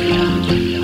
ground.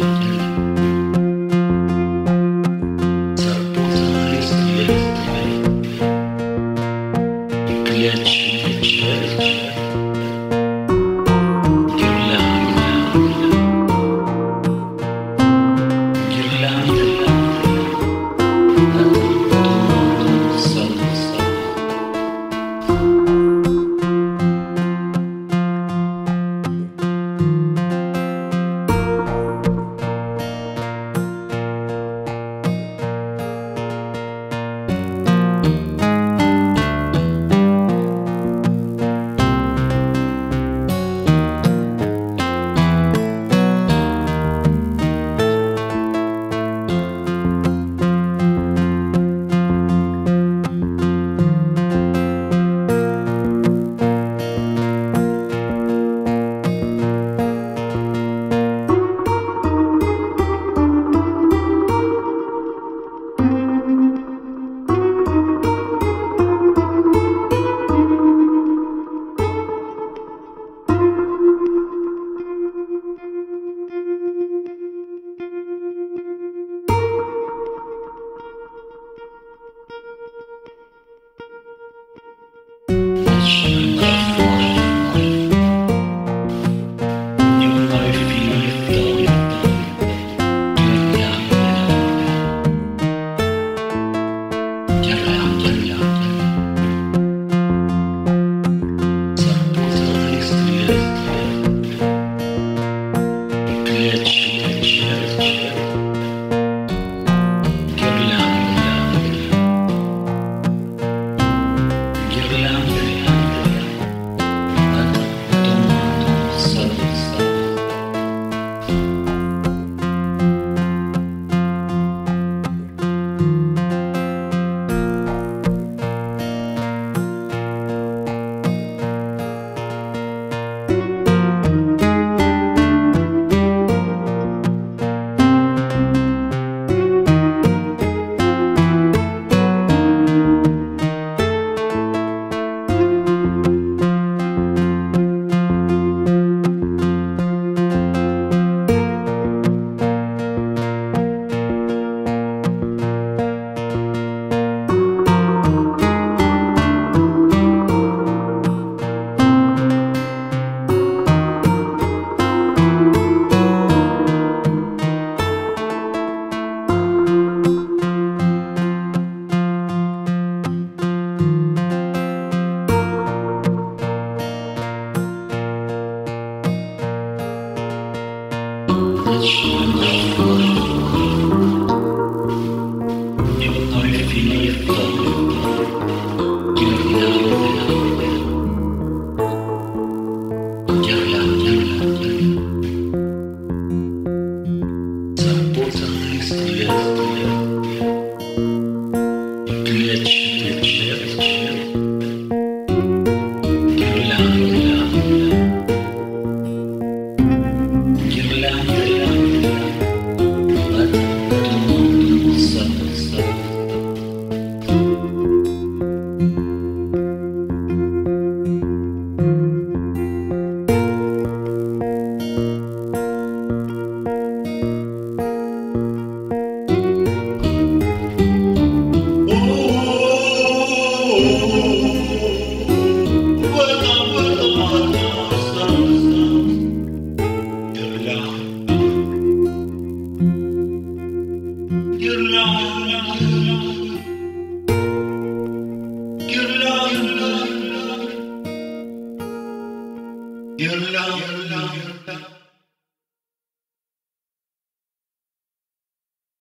Música